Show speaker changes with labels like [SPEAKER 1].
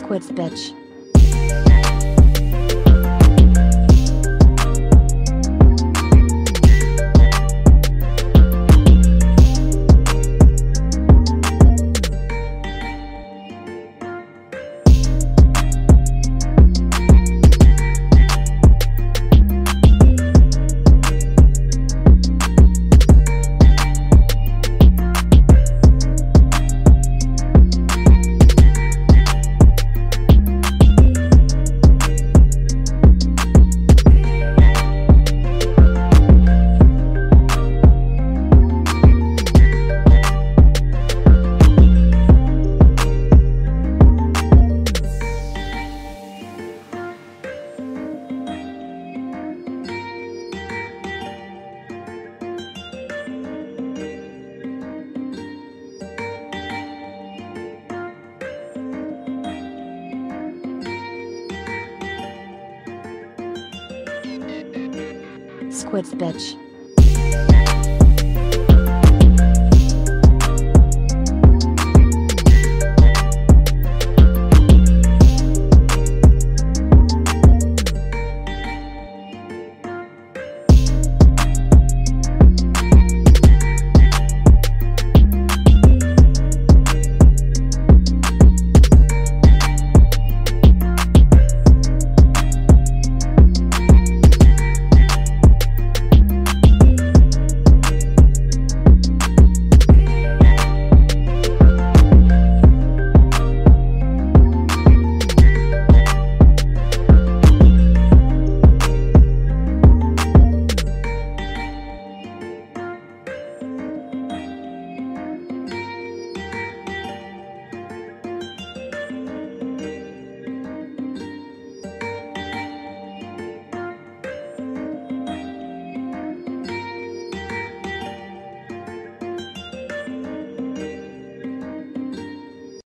[SPEAKER 1] Squids bitch. Squids bitch.